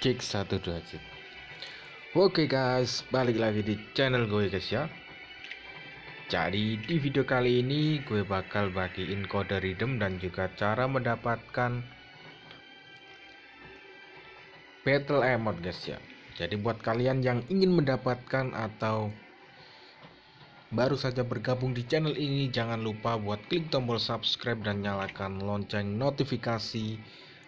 dua cek oke guys balik lagi di channel gue guys ya. Jadi di video kali ini gue bakal bagiin kode redeem dan juga cara mendapatkan battle emote guys ya. Jadi buat kalian yang ingin mendapatkan atau baru saja bergabung di channel ini jangan lupa buat klik tombol subscribe dan nyalakan lonceng notifikasi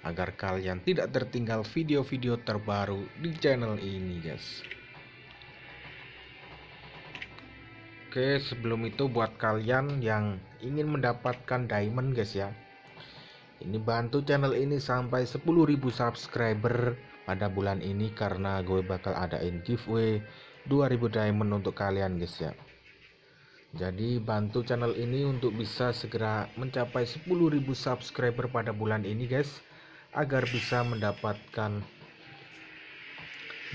agar kalian tidak tertinggal video-video terbaru di channel ini guys. Oke sebelum itu buat kalian yang ingin mendapatkan diamond guys ya. Ini bantu channel ini sampai 10.000 subscriber pada bulan ini karena gue bakal adain giveaway 2000 diamond untuk kalian guys ya. Jadi bantu channel ini untuk bisa segera mencapai 10.000 subscriber pada bulan ini guys agar bisa mendapatkan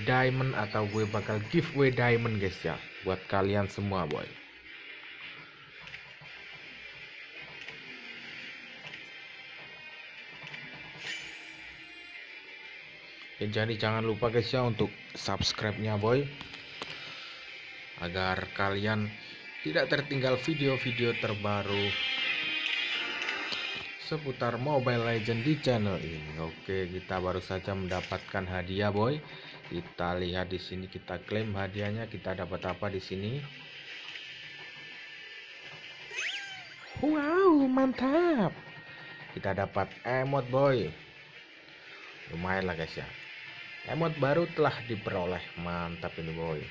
diamond atau gue bakal giveaway diamond guys ya. Buat kalian semua boy. Ya, jadi jangan lupa guys ya untuk subscribe nya boy. Agar kalian tidak tertinggal video-video terbaru seputar Mobile Legend di channel ini. Oke, kita baru saja mendapatkan hadiah, boy. Kita lihat di sini, kita klaim hadiahnya. Kita dapat apa di sini? Wow, mantap. Kita dapat emot, boy. Lumayan lah, guys ya. Emot baru telah diperoleh. Mantap ini, boy.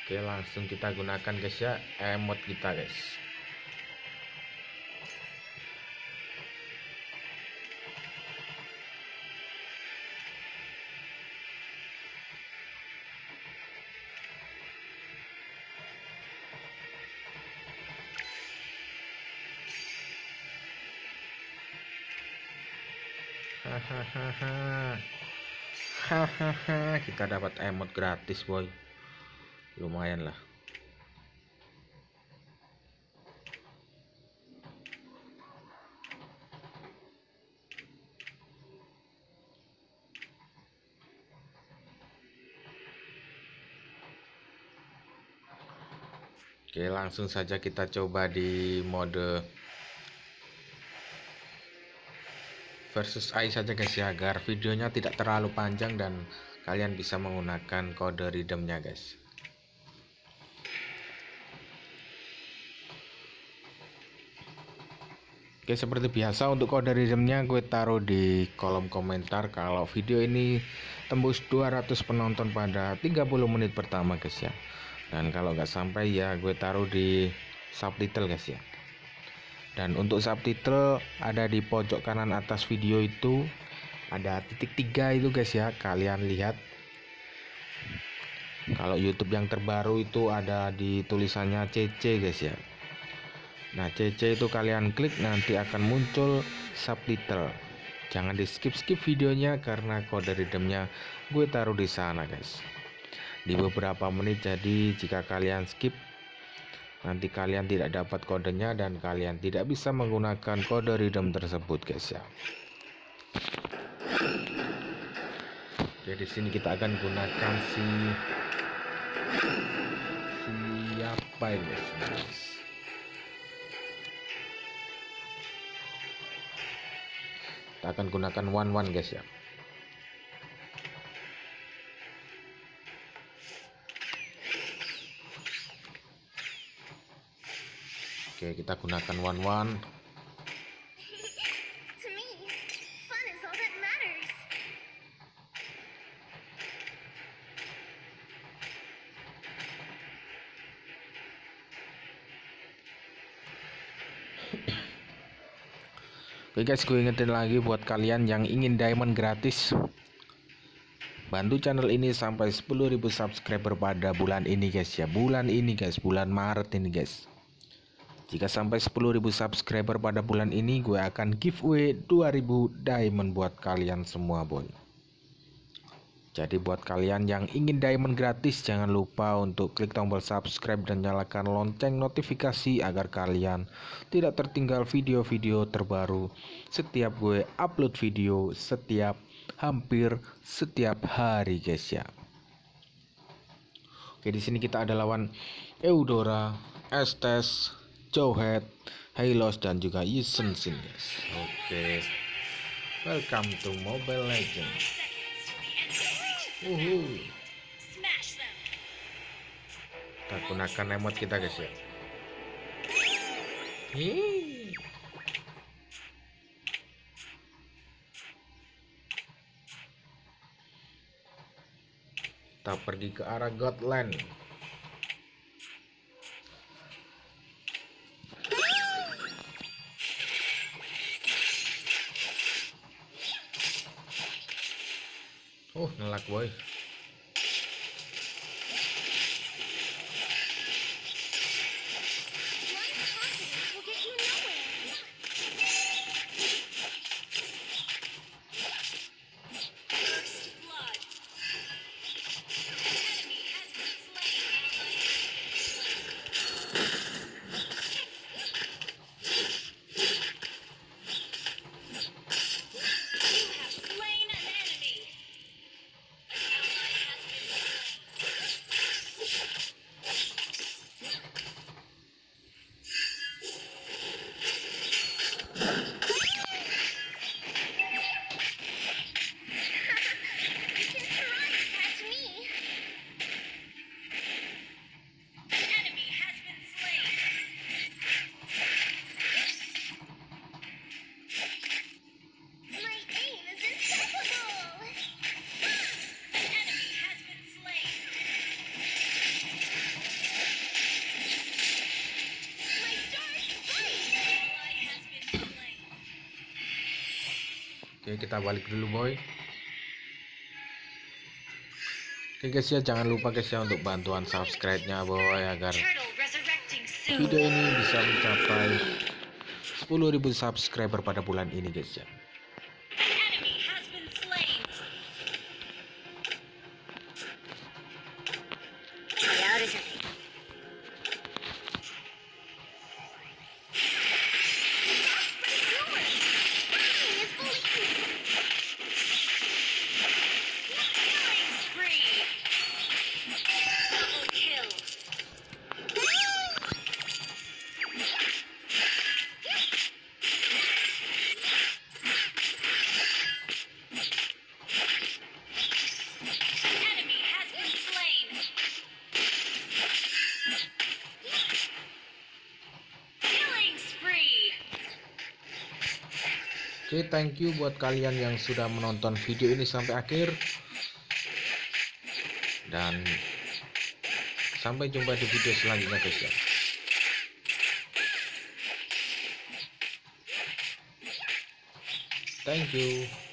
Oke, langsung kita gunakan, guys ya, emot kita, guys. Hahaha. Kita dapat emot gratis boy. Lumayan lah. Oke langsung saja kita coba di mode versus AI saja guys ya agar videonya tidak terlalu panjang dan kalian bisa menggunakan kode redeemnya guys. Oke seperti biasa untuk kode redeemnya gue taruh di kolom komentar kalau video ini tembus 200 penonton pada 30 menit pertama guys ya. Dan kalau nggak sampai ya gue taruh di subtitle guys ya dan untuk subtitle ada di pojok kanan atas video itu ada titik tiga itu guys ya. Kalian lihat. Kalau YouTube yang terbaru itu ada di tulisannya CC guys ya. Nah CC itu kalian klik nanti akan muncul subtitle. Jangan di skip skip videonya karena kode redeemnya gue taruh di sana guys. Di beberapa menit jadi jika kalian skip nanti kalian tidak dapat kodenya dan kalian tidak bisa menggunakan kode redeem tersebut guys ya. Oke di sini kita akan gunakan si siapa ini guys? Kita akan gunakan one one guys ya Oke, kita gunakan one one. Oke guys, gue ingetin lagi buat kalian yang ingin diamond gratis. Bantu channel ini sampai 10.000 subscriber pada bulan ini guys ya. Bulan ini guys, bulan Maret ini guys jika sampai 10.000 subscriber pada bulan ini gue akan giveaway 2000 diamond buat kalian semua boy Jadi buat kalian yang ingin diamond gratis jangan lupa untuk klik tombol subscribe dan nyalakan lonceng notifikasi agar kalian tidak tertinggal video-video terbaru setiap gue upload video setiap hampir setiap hari guys ya. Oke di sini kita ada lawan Eudora, Estes, Jowhead, Hylos dan juga Yisen Sin guys. Oke. Welcome to Mobile Legends. Uhu. Kita gunakan emot kita guys ya. Hii. Kita pergi ke arah Godland. ô nó lạc với Kita balik dulu boy. Oke guys ya jangan lupa guys ya untuk bantuan subscribe nya boy agar video ini bisa mencapai 10.000 subscriber pada bulan ini guys ya Oke, thank you buat kalian yang sudah menonton video ini sampai akhir. Dan sampai jumpa di video selanjutnya guys ya. Thank you.